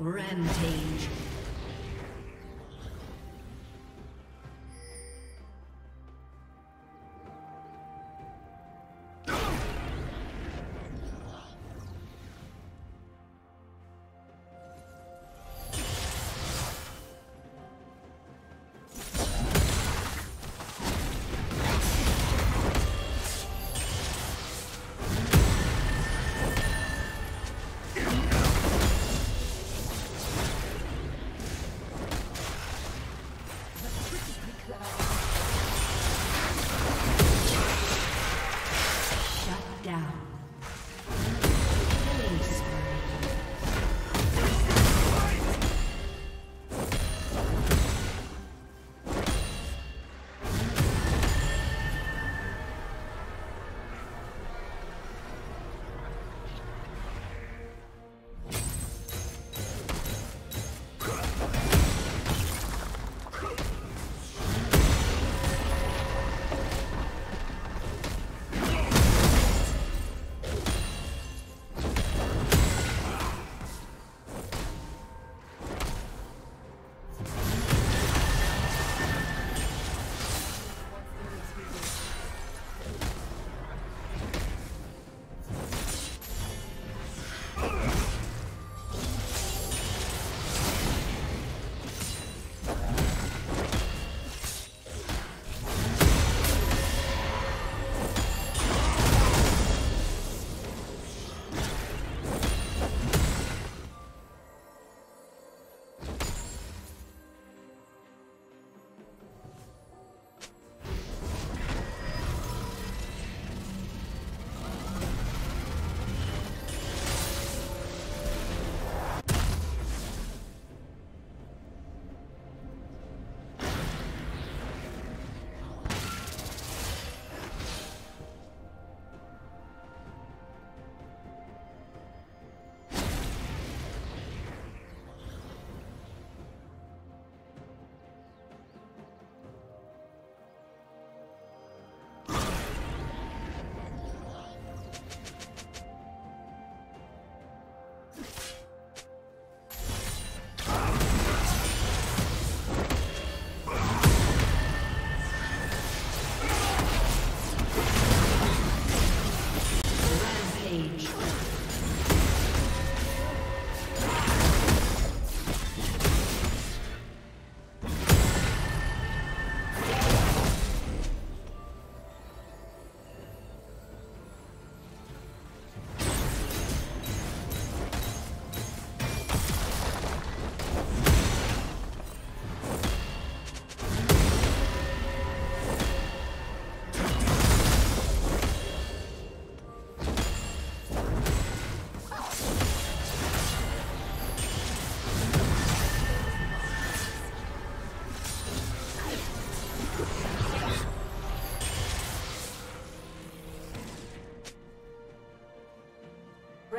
Rampage.